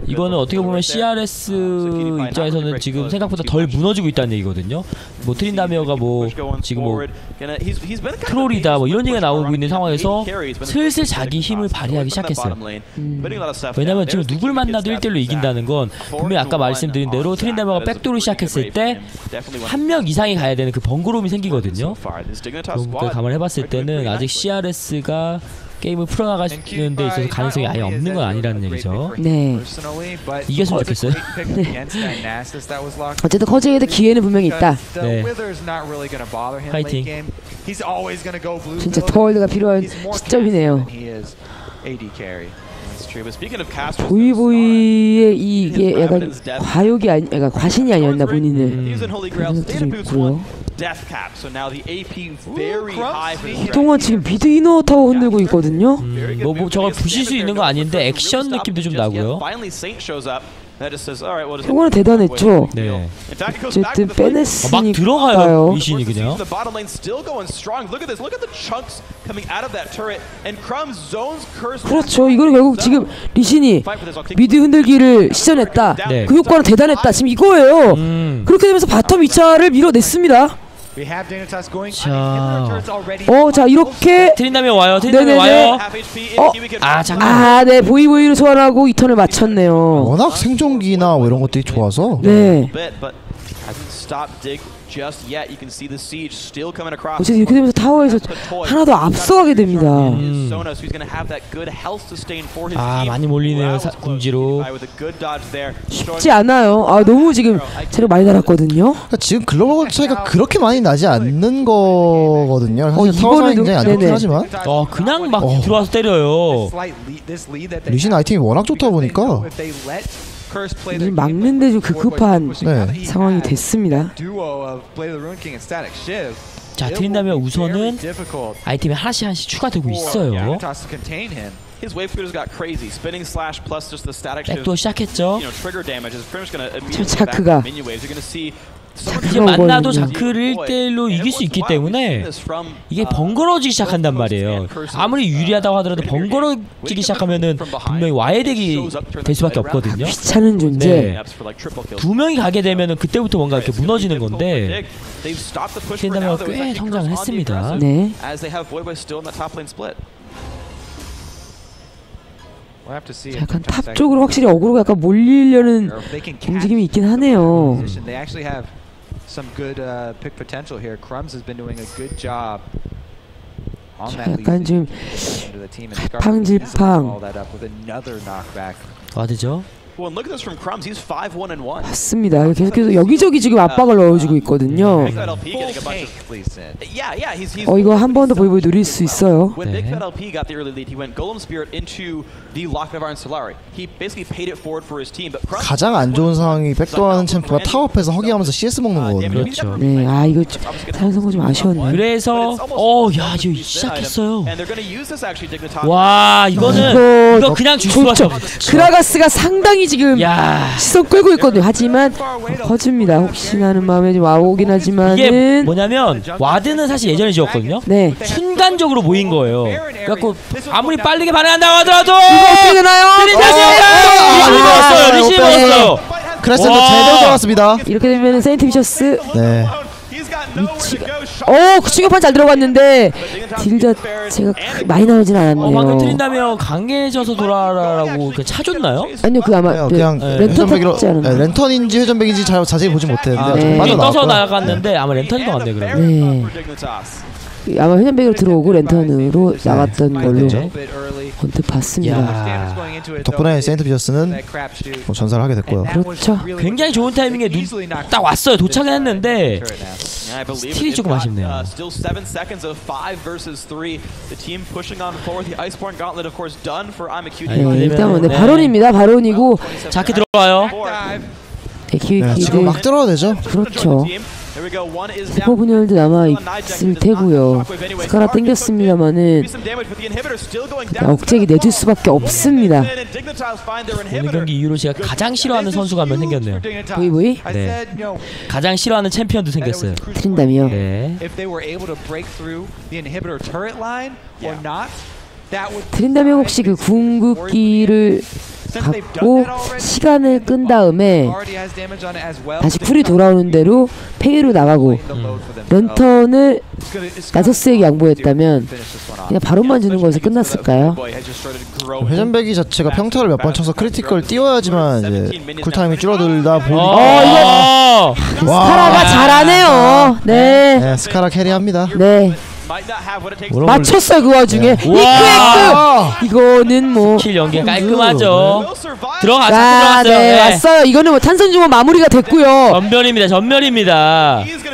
이거는 어떻게 보면 CRS 입장에서는 지금 생각보다 덜 무너지고 있다는 얘기거든요. 뭐 트린다미어가 뭐 지금 뭐 트롤이다 뭐 이런 얘기가 나오고 있는 상황에서 슬슬 자기 힘을 발휘하기 시작했어요. 음. 왜냐면 지금 누굴 만나도 1대1로 이긴다는 건 분명히 아까 말씀드린 대로 트린다미어가 백도를 시작했을 때 한 명 이상이 가야 되는 그 번거로움이 생기거든요. 그런 걸 감안해봤을 때는 아직 CRS가 게임을 풀어나가는 데 있어서 가능성이 아예 없는 건 아니라는 얘기죠. 네. 이겼으면 좋겠어요. locked. 어쨌든 커즈에도 기회는 분명히 있다. 네. 파이팅. 진짜. 더월드가 필요한 시점이네요. AD carry. 보이보이의 이게 약간 과욕이 아니, 약간 과신이 아니었나 본인을 있고요. 그동안 지금 mid inner 타워 흔들고 있거든요. 음, 뭐, 뭐 저걸 부실 수 있는 거 아닌데 액션 느낌도 좀 나고요. 이거는 대단했죠. 네. 어쨌든 plate. 아, 막. 들어가요 리신이 그냥. 그렇죠. 이거는 결국 지금 리신이 mid 흔들기를 시전했다. 네. 그 효과는 대단했다. 지금 이거예요. 음. 그렇게 되면서 bottom 2차를 밀어냈습니다. 어, 자 이렇게 와요. 트린다미 네네네. 와요. half HP. 어? 아 잠깐. 아, 네 보이보이를 소환하고 이 턴을 마쳤네요. 워낙 생존기나 뭐 이런 것들이 좋아서 네. But hasn't stopped Dig just yet. You can see the siege still coming across. 어쨌든 이렇게 되면서 타워에서 하나 더 앞서가게 됩니다. 음. 아. 많이 몰리네요, 사-. 궁지로. 쉽지 않아요. 아 너무 지금 체력 많이. 그러니까 지금 글로벌 차이가 그렇게 많이 나지 않는 거거든요. 사실 어, 이번에도- 굉장히 안 좋긴. 하지만 어 그냥 막 어. 들어와서 때려요. 리신. 아이템이 워낙 좋다 보니까 이 막는데 좀 급급한 네. 상황이 됐습니다. 자 be 우선은 아이템이 하나씩 하나씩 추가되고 있어요. 백도 시작했죠. 참 자크가. 그런 만나도. 자크를 1대1로 이길 수 있기 때문에 이게 번거로워지기 시작한단 말이에요. 아무리 유리하다고 하더라도 번거로워지기 시작하면은 분명히 와해덱이 될 수밖에 없거든요. 귀찮은 존재. 네. 두 명이 가게 되면은 그때부터 뭔가 이렇게 무너지는 건데 트린다미가 꽤 성장을 했습니다. 네. 약간 탑 쪽으로 확실히 어그로가 약간 몰리려는 움직임이 있긴 하네요. position. They actually have some good uh, pick potential here. Crumbs has been doing a good job on 자, that lead 약간 지금 into the team. And Scarlet 갈팡질팡. easily follow that up with another knockback. 와드죠. Well, and look at this from Crumbs. He's 5-1 and 1. 맞습니다. 계속해서 여기저기 지금 압박을 넣어주고 있거든요. 어 이거 한 번 더 보이보이 누릴 수 있어요. When Big 네. Fat LP got the early lead, he went Golem Spirit into the Lock of Iron Solari. He basically paid it forward for his team, but Crumbs 가장 안 좋은 상황이 백도하는 챔프가 타워 앞에서 허기하면서 CS 먹는 거거든요. 그렇죠. 네, 아 이거 사용 선거 좀 아쉬웠네. 그래서 어야 이거 시작했어요. And they're going to use this actually Dignitas. 와 이거는 이거 이거 그냥 줄 수밖에 좋죠. 없어. 그라가스가 상당히 지금 야 시선 끌고 있거든요. 하지만 커집니다. 혹시나 하는 마음에 좀 와오긴 이게 하지만은 뭐냐면 와드는 사실 예전에 지었거든요. 네. 순간적으로 모인 거예요. 그래갖고 아무리 빠르게 반응한다고 하더라도 이거 어떻게 되나요? 리신 먹었어요. 크레센도 와. 제대로 들어갔습니다. 이렇게 되면 세인트 비셔스 네. 어, 그 충격판 잘 들어갔는데 딜 자체가 많이 나오진 어, 않았네요. 트린다면 강해져서 돌아라라고 그 차줬나요? 아니요, 그 아마 그냥, 그 그냥 네. 회전배기로 탔지 않았나? 네, 렌턴인지 회전백인지 잘 자세히 보지 못했는데 아, 네. 네. 네. 떠서. 나갔는데 아마 렌턴이 더 같네 그러면. 네. 아마 회전백으로 들어오고 랜턴으로 나갔던 걸로 early. 언뜻 봤습니다. 덕분에. 세인트 crapshoot. 뭐 전사를 하게 됐고요. 그렇죠. 굉장히 좋은 타이밍에 눈 딱 왔어요. 도착은 했는데 turret now. Yeah, I believe steal이 조금 아쉽네요. Uh. 네, 네, 일단 뭐 네, 네. 바론입니다. 바론이고 자크 들어와요. 네, 네, 키위키드 지금 막 들어도 되죠. 그렇죠. Here we go. One is 세포 down. 분열도 남아 있을 테고요. 스카라 땡겼습니다만은. 억제기 내줄 수밖에 없습니다. 오늘 inhibitor. 경기 이후로 제가 가장 싫어하는 선수가 한 명 생겼네요. 보이 네. 가장 싫어하는 챔피언도 생겼어요. 트린다미요. 네. if they were able to break through the inhibitor turret line or not, that would 트린다미 혹시 그 궁극기를 already, 시간을 끈 다음에. 다시 cool이 돌아오는 대로 페이로 나가고 themselves. 랜턴을 나서스에게 양보했다면. 그냥 바론만 주는 거에서 끝났을까요? 회전베기 자체가 평타를 몇 번 쳐서 critical 띄워야지만 이제 cool time이 줄어들다 보니 어, 와. 스카라가 잘하네요. 네. 네, 스카라 carry합니다. 네. 맞췄어요 그 와중에. 와. 이크에크. 이거는 뭐. kill 연계 깔끔하죠. Will survive. 들어가 자크 아, 들어갔어요. 네, 네. 왔어요. 이거는 뭐 탄선 주문 마무리가 됐고요.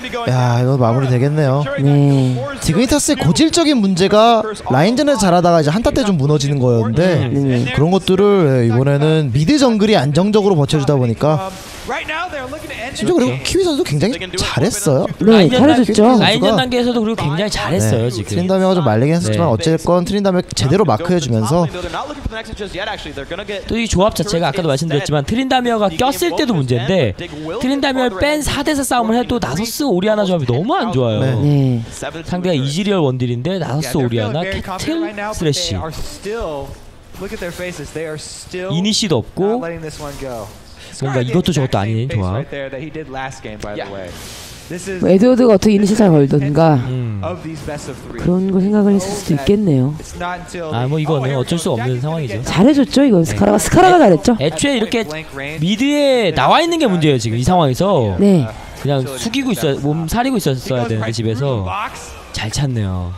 be going 야, 이거 마무리 되겠네요. 네. 디그니타스의 고질적인 문제가 라인전에서 잘하다가 이제 한타 때 좀 무너지는 거였는데 네. 그런 것들을 예, 이번에는 mid 정글이 안정적으로 버텨주다 보니까 Right now they're looking to end 심지어 그리고 키위 선수도 굉장히 잘했어요. 네, 잘해줬죠. 라인전 단계에서도 그리고 굉장히 잘했어요 네. 지금. 트린다미어가 좀 말리긴 했었지만 네. 어쨌건 트린다미어 제대로 마크해주면서 또 이 조합 자체가 아까도 말씀드렸지만 트린다미어가 꼈을 때도 문제인데 트린다미어를 뺀 4대4 싸움을 해도 나서스 오리아나 조합이 너무 안 좋아요. 네. 네. 상대가 이지리얼 원딜인데 나서스 오리아나 캡틀 스레시 이니시도 없고 뭔가 이것도 저것도 아닌 조합. 뭐 에드워드가 어떻게 이니시 잘 걸던가 음. 그런 걸 생각을 했을 수도 있겠네요. 아 뭐 어, 이거는 어쩔 수. 없는 상황이죠. 잘해줬죠 이거 스카라가 스카라가 잘했죠. 애초에 이렇게. 미드에 나와 있는 게 문제예요 지금 이 상황에서 네. 그냥 숙이고 있어 몸 사리고 있었어야 되는데 집에서. 잘 찾네요.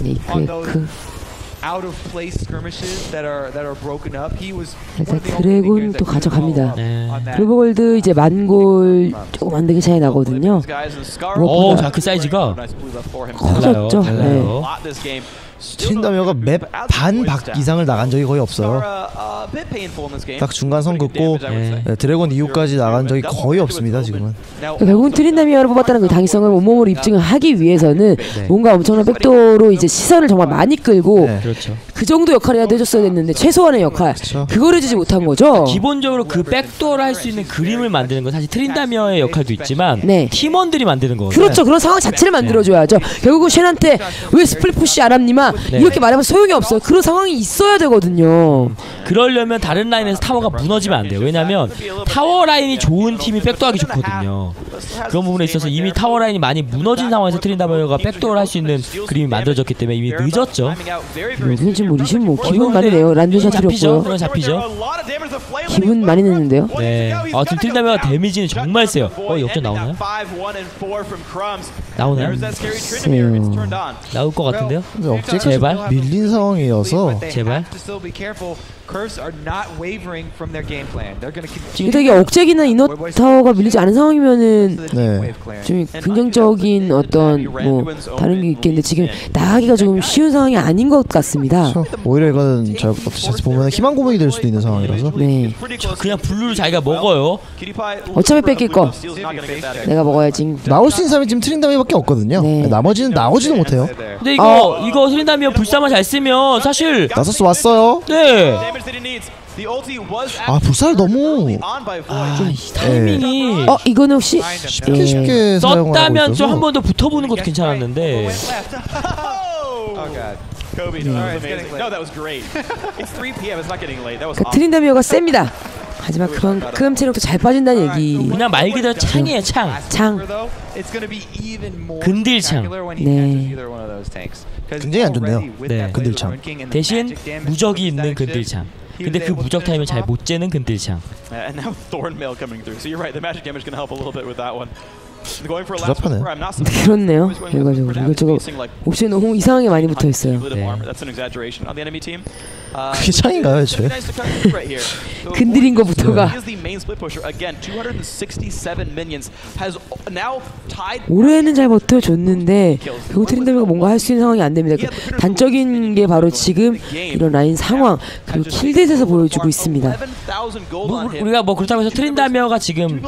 네이크 일단 one of the only 드래곤 figures 또 that could 가져갑니다. 네. 글로벌드 이제 만골 조금 안 되게 차이 나거든요. 오, 자그 사이즈가 달라요. 커졌죠. 달라요. 트린다미어가 맵 반 박 이상을 나간 적이 거의 없어요. 딱 중간 선 긋고 네. 네, 드래곤 이후까지 나간 적이 거의 없습니다 지금은. 결국은 트린다미어를 뽑았다는 그 당위성을 온몸으로 입증을 하기 위해서는 네. 뭔가 엄청난 백도로 이제 시선을 정말 많이 끌고 네. 그렇죠. 그 정도 역할이라도 해줬어야 됐는데 최소한의 역할 그렇죠. 그걸 해주지 못한 거죠. 기본적으로 그 백도어를 할 수 있는 그림을 만드는 건 사실 트린다미어의 역할도 있지만 네. 팀원들이 만드는 거거든요. 그렇죠. 그런 상황 자체를 만들어줘야죠. 결국은 쉔한테 왜 split push 아람님아 네. 이렇게 말하면 소용이 없어요. 그런 상황이 있어야 되거든요. 그러려면 다른 라인에서 타워가 무너지면 안 돼요. 왜냐면 타워 라인이 좋은 팀이 backdoor하기 좋거든요. 그런 부분에 있어서 이미 타워 라인이 많이 무너진 상황에서 트린다미어가 backdoor를 할 수 있는 그림이 만들어졌기 때문에 이미 늦었죠. 여기는 지금 뭐 리신 뭐 어, 기분 많이 내요. 샷들이 잡히죠. 잡히죠. 기분 많이 냈는데요. 네. 아 지금 트린다미어가 damage는 정말 세요. 어 역전 나오나요? 나오나요? 나올 것 같은데요? 근데 억제까지 제발? 밀린 상황이어서 제발? Curse are not wavering from their game plan. They're going to 이게 continue. 되게 억제기나 이너 타워가 밀리지 않은 상황이면은 네. 좀 긍정적인 어떤 뭐 다른 게 있겠는데 지금 나가기가 조금 쉬운 상황이 아닌 것 같습니다. 그렇죠. 오히려 이거는 저 어떻게 보면 희망 고문이 될 수도 있는 상황이라서. 네. 그냥 블루를 자기가 먹어요. 어차피 뺏길 거. 내가 먹어야지. 나올 수 있는 사람이 지금 트린다미어밖에 없거든요. 네. 나머지는 나오지도 못해요. 근데 이거 이거 트린다미어 불사만 잘 쓰면 사실 나서스 왔어요. 네. 아 불살 너무 아, 이 타이밍이 어 이거는 혹시 쉽게 예. 쉽게 썼다면 좀 한 번 더 붙어보는 것도 괜찮았는데 Oh god. Kobe, All right, that was it's getting amazing. late. No, that was great. it's 3 p.m. It's not getting late. That was 그러니까 awesome. 트린다미어가 셉니다. 하지만 그만큼 체력도 잘 빠진다는 얘기. 그냥 말 그대로 창이에요 창. 창. 근딜창. 네. 굉장히 안 좋네요. 네. the 대신 magic damage 무적이 있는 he 근데 그 무적 타임을 잘. 못 재는 근딜창. Uh, surprised. 그렇네요. 결과적으로 이것저것 옵션이 너무 이상하게 많이 붙어 있어요. cumulative 네. armor. That's an exaggeration on the enemy team. Uh, 그게 창인가요, 애초에? nice to cut through right here. So 근들인 Void 것부터가. He is the main split pusher again. 267 minions has now tied. 올해는 잘 버텨줬는데 결국 트린다미어가 뭔가 할 수 있는 상황이 안 됩니다. 그 단적인 게 바로 지금 이런 라인 상황 그리고 킬댓에서 보여주고 있습니다. 11,000 gold 뭐. 우리가 뭐 그렇다고 해서 트린다미어가 지금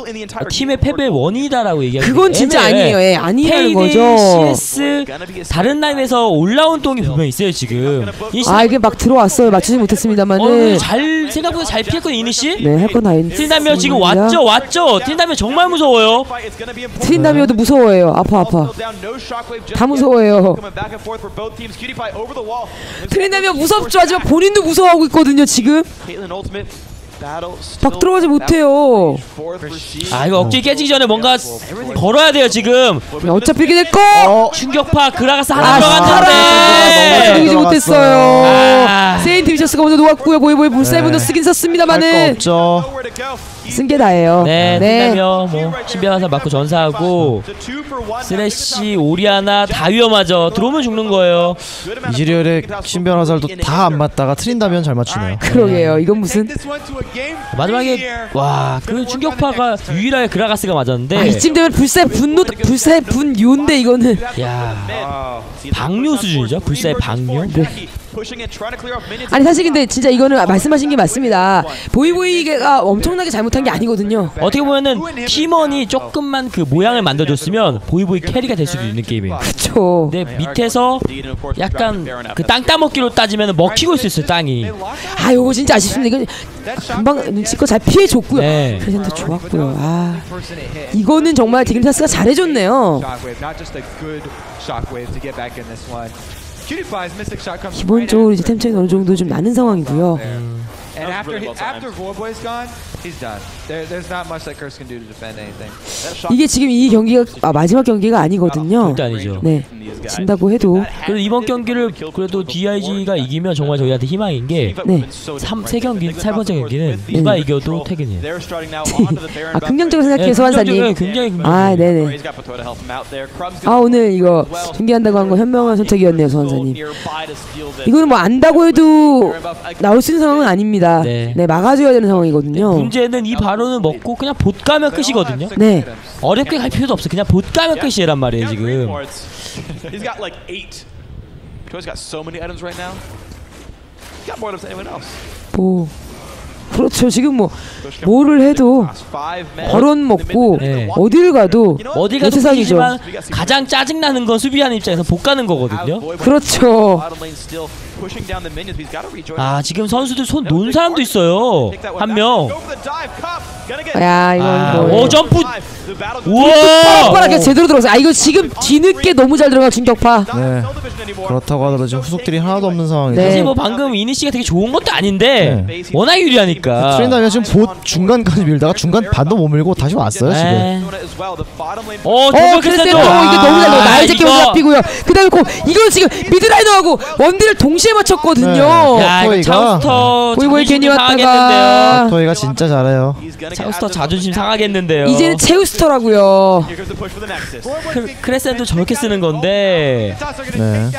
팀의 패배의 원인이다라고 얘기하는 그건 진짜 아니에요. 예, 아니라는 거죠. CS 다른 라인에서 올라온 똥이 분명 있어요 지금. 아 이게 막 들어왔어요. 맞추지 어, 못했습니다만은 잘 생각보다 잘 피했거든 이니 씨. 네 할건다 했습니다. 트린다미어 지금 왔죠 왔죠. 트린다미어 정말 무서워요. 트린다미어도 무서워해요. 아파 아파. 다 무서워해요. 트린다미어 무섭죠. 하지만 본인도 무서워하고 있거든요 지금. 막 들어가지 못해요. 아 이거 억지 깨지기 전에 뭔가 걸어야 돼요 지금. 어차피 될 거. 어, 충격파 그라가스 하나 아 들어갔는데. 이기지 못했어요. 아. 세인트 비셔스가 먼저 놓았고요. 보이보이 불사이브도 쓰긴 할거 썼습니다만은 없죠. 쓴 게 다예요. 네, 트린다미어 뭐 신변화살 맞고 전사하고 쓰레쉬 오리아나 다 위험하죠. 들어오면 죽는 거예요. 이지리얼의 신변 화살도 다 안 맞다가 트린다면 잘 맞추네요. 그러게요. 이건 무슨 마지막에 와 그 충격파가 유일하게 그라가스가 맞았는데 아, 이쯤 되면 불사의 분노 불사의 분요인데 이거는 야 방류 수준이죠 불사의 방류 pushing 아니 사실 근데 진짜 이거는 말씀하신 게 맞습니다. 보이보이가 엄청나게 잘못한 게 아니거든요. 어떻게 보면은 팀원이 조금만 그 모양을 만들어줬으면 보이보이 캐리가 될 수도 있는 게임이에요. 그렇죠. 근데 밑에서 약간. 그 땅 따먹기로 따지면 먹히고 있을 수 있어요 땅이. 아 요거 진짜 아쉽습니다. 이건 금방 눈치껏 잘 피해줬고요. 네. 크레센도 좋았고요. 아 이거는 정말 디그니타스가 잘해줬네요. 기본적으로 이제 템 차이는 어느 정도 좀 나는 상황이고요. And after really well after Voidboy's gone, he's done. There, there's not much that Curse can do to defend anything. 이게 지금 이 경기가 아, 마지막 경기가 아니거든요. 절대 아니죠. 네. 진다고 해도 그래도 이번 경기를 그래도 DIG가 이기면 정말 저희한테 희망인 게 네. 3, 세 경기, 세 번째 경기는 누가 이겨도 퇴근이에요. 아. 긍정적으로 네, 생각해요 소환사님. 굉장히 아 네네. 아 오늘 이거 중계한다고 한 거 현명한 선택이었네요 소환사님. 이거는 뭐 안다고 해도. 나올 수 있는 상황은 아닙니다. 네. 네 막아줘야 되는 상황이거든요. 문제는 이 바론을 먹고 그냥 봇 가면 끝이거든요. 네. 어렵게 갈 필요도 없어. 그냥 봇 가면 끝이란 말이에요 지금. green 그렇죠 지금 뭐 Push 뭐를 해도 men. 버론 먹고 네. 어딜 가도 어디 내 가도 세상이죠. 가장 짜증 나는 건 수비하는 입장에서 못 가는 거거든요. 그렇죠. 아 지금 선수들 손 놓은 사람도 있어요. 한 명. 야 이건 아, 뭐 오 점프. 우와. 뻔하게 제대로 들어갔어. 아 이거 지금 뒤늦게 너무 잘 들어가 중격파. 네. 그렇다고 하더라도 지금 후속들이 하나도 없는 상황이죠. 네. 사실 뭐 방금 이니시가 되게 좋은 것도 아닌데 네. 워낙 유리하니까. 트린다면 지금 봇 중간까지 밀다가 중간 반도 못 밀고 다시 왔어요 지금. 어어 대박 크레센도 크레센도. 이거 너무 잘 들어. 아, 나의 제끼 먼저 이거. 잡히고요. 그 다음에 고 이거 지금 미드라이너하고 원딜을 동시에 맞췄거든요. 야 이거 차우스터 보이보이 괜히. 왔다가 토이가 진짜 잘해요. This 자존심. 상하겠는데요. 이제는 체우스터라고요. 크, 크레센도 저렇게 쓰는 건데. 네.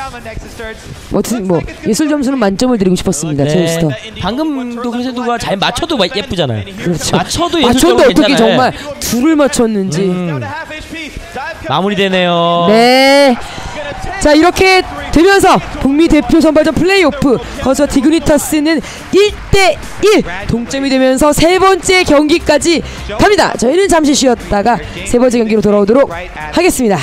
뭐든 뭐 예술 점수는 만점을 드리고 싶었습니다. 네. 체우스터. 방금도 크레센도가 잘 맞춰도 마- 예쁘잖아요. 그렇죠. 맞춰도 맞췄는데 예술적으로 어떻게 괜찮아요. 정말 둘을 맞췄는지. 음. 마무리되네요. 네. 자 이렇게 되면서 북미 대표 선발전 플레이오프 거기서 디그니타스는 1대1 동점이 되면서 세 번째 경기까지 갑니다. 저희는 잠시 쉬었다가 세 번째 경기로 돌아오도록 하겠습니다.